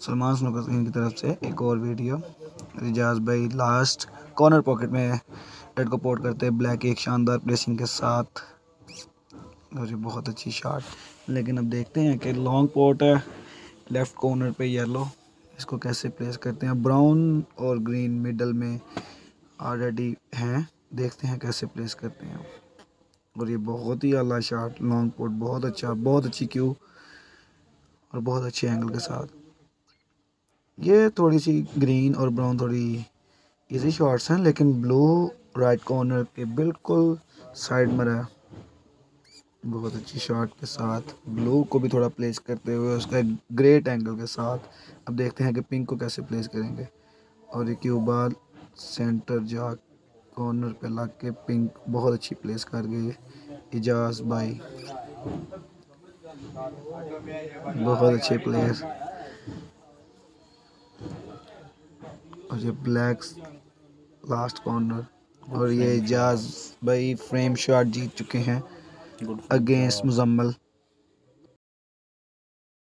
Salman snooker की तरफ़ से एक और वीडियो। रिजाज भाई लास्ट कॉर्नर पॉकेट में रेड को पोर्ट करते हैं। ब्लैक एक शानदार प्लेसिंग के साथ। और ये बहुत अच्छी शॉट लेकिन अब देखते हैं कि लॉन्ग पोर्ट है। लेफ़्ट कॉर्नर पे येलो इसको कैसे प्लेस करते हैं? ब्राउन और ग्रीन मिडल में ऑलरेडी हैं। देखते हैं कैसे प्लेस करते हैं। और ये बहुत ही अला शार्ट लॉन्ग पोर्ट बहुत अच्छा बहुत अच्छी क्यू और बहुत अच्छे एंगल के साथ। ये थोड़ी सी ग्रीन और ब्राउन थोड़ी इजी शॉट्स हैं, लेकिन ब्लू राइट कॉर्नर के बिल्कुल साइड में रहा। बहुत अच्छी शॉट के साथ। ब्लू को भी थोड़ा प्लेस करते हुए उसका ग्रेट एंगल के साथ। अब देखते हैं कि पिंक को कैसे प्लेस करेंगे। और एक बाद सेंटर जा कॉर्नर पे लग के पिंक बहुत अच्छी प्लेस कर गई। इजाज भाई। बहुत अच्छे प्लेयर और ये ब्लैक लास्ट कॉर्नर और ये एजाज भाई फ्रेम शॉट जीत चुके हैं अगेंस्ट मुजम्मल।